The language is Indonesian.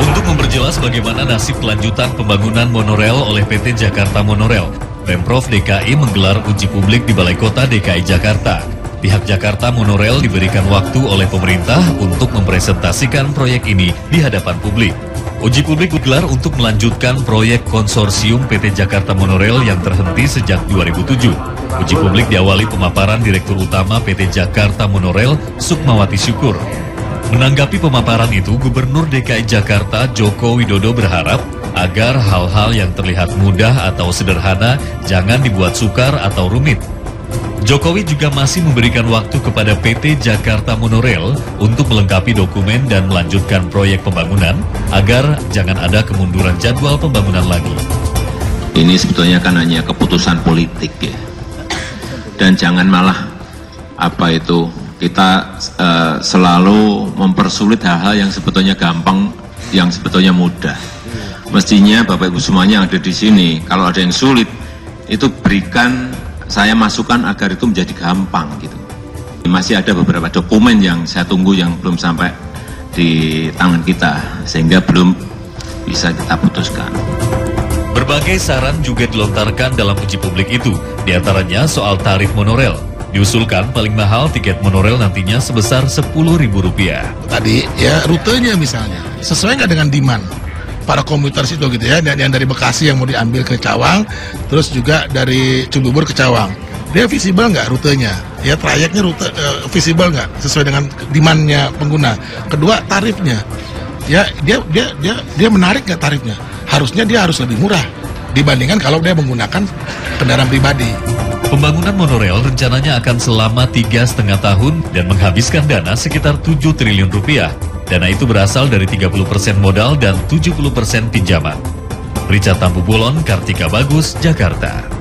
Untuk memperjelas bagaimana nasib kelanjutan pembangunan monorail oleh PT Jakarta Monorail, Pemprov DKI menggelar uji publik di Balai Kota DKI Jakarta. Pihak Jakarta Monorail diberikan waktu oleh pemerintah untuk mempresentasikan proyek ini di hadapan publik. Uji publik digelar untuk melanjutkan proyek konsorsium PT Jakarta Monorail yang terhenti sejak 2007. Uji publik diawali pemaparan Direktur Utama PT Jakarta Monorail, Sukmawati Syukur. Menanggapi pemaparan itu, Gubernur DKI Jakarta Joko Widodo berharap agar hal-hal yang terlihat mudah atau sederhana jangan dibuat sukar atau rumit. Jokowi juga masih memberikan waktu kepada PT Jakarta Monorail untuk melengkapi dokumen dan melanjutkan proyek pembangunan agar jangan ada kemunduran jadwal pembangunan lagi. Ini sebetulnya kan hanya keputusan politik ya. Dan jangan malah apa itu kita uh, selalu mempersulit hal-hal yang sebetulnya gampang, yang sebetulnya mudah. Mestinya Bapak Ibu semuanya yang ada di sini, kalau ada yang sulit, itu berikan saya masukkan agar itu menjadi gampang gitu. Masih ada beberapa dokumen yang saya tunggu yang belum sampai di tangan kita, sehingga belum bisa kita putuskan. Berbagai saran juga dilontarkan dalam uji publik itu, di antaranya soal tarif monorail. Diusulkan paling mahal tiket monorail nantinya sebesar Rp10.000. Tadi ya rutenya misalnya, sesuai nggak dengan demand? para komuter itu gitu ya, yang dari Bekasi yang mau diambil ke Cawang, terus juga dari Cibubur ke Cawang. Dia visible nggak rutenya? Ya trayeknya rute uh, visible nggak sesuai dengan demandnya pengguna. Kedua tarifnya, ya dia dia dia dia menarik nggak tarifnya? Harusnya dia harus lebih murah dibandingkan kalau dia menggunakan kendaraan pribadi. Pembangunan monorail rencananya akan selama tiga setengah tahun dan menghabiskan dana sekitar 7 triliun rupiah. Dana itu berasal dari 30% modal dan 70% pinjaman. Richard Tampu Bolon, Kartika Bagus, Jakarta.